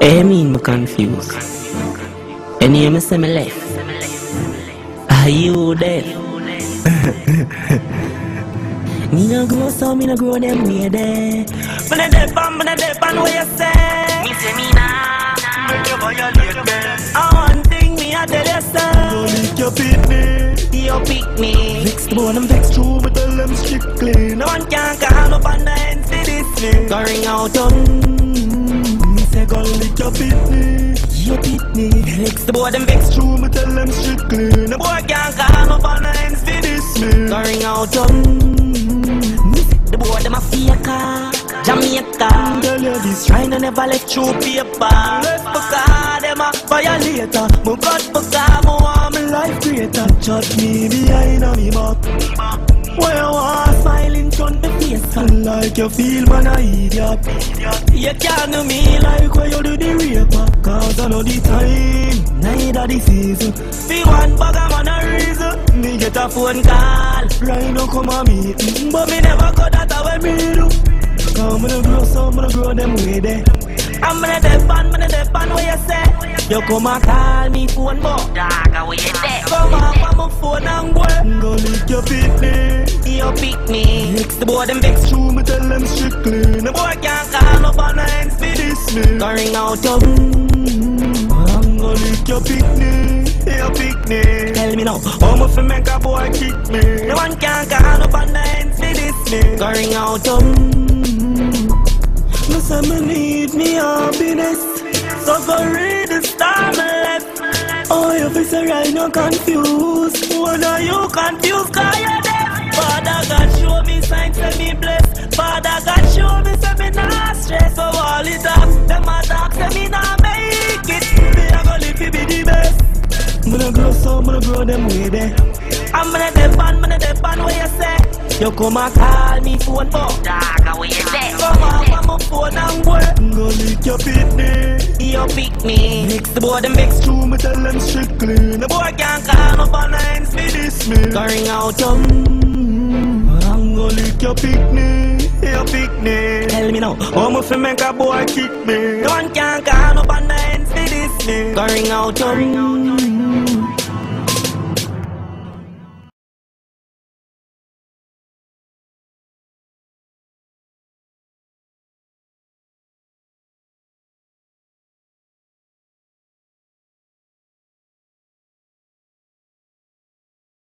Eh, mean me confused. And you me say me left. Are you dead? me no grow so me no grow them way there. Me no dead pan, me no dead pan what you say. Me say me nah. Make you violate me. I ah, one thing me I tell you Go sir. lick your beat me. You pick me. Vex the boy, them vex true, but tell them strictly. No one can call up on the end to this me. Go out your Go lick your beat me. You pick me. Vex the boy them vex True, me tell them strictly. The boy can't call up on the ends for This me. Go ring out your The boy them a faker Jamaica Tell you this Trying to never let you paper Left because them a violator got because me want me life greater Judge me behind a me back. Feel like you feel man a idiot. You can't do me like where you do the rape. Cause I know the time, neither the season. Be one bag of man a reason Me get a phone call Right now come on me. mm, But me never go that way me do Come on, grow some, I'm grow them way there. I'm gonna depend, gonna depend what you say You come and call me phone boy Dog, how you there? Come on, on my phone and go Go lick your feet me. You pick me boy them vex True, me tell them strictly. The boy can't call no on the ends for this me. Go ring out your mm-hmm. I'm gonna lick your picnic, your picnic. Tell me now How much make a boy kick me? The one can't call no on the ends for this me. Go ring out your mm-hmm. Me say me need me happiness. So go read the star me left Oh, you feel say right now confused. Whether you confused cause show me signs say me blessed Father God show me say me not stress So all it up, them a talk say me not make it Me a go live to be the best Me no grow so, me no grow them way there. I'm gonna depend, gonna depend what you say You come and call me phone for Dog, how you there? Come on, on my phone and work Go lick your picnic. You pick me Next the boy them vex True, me tell them strictly. The boy can't call no on ends me. Ring out your I'm gonna lick your picnic, your picnic. Tell me now How much make a boy kick me? No one can call no on the ends for this me ring out um. your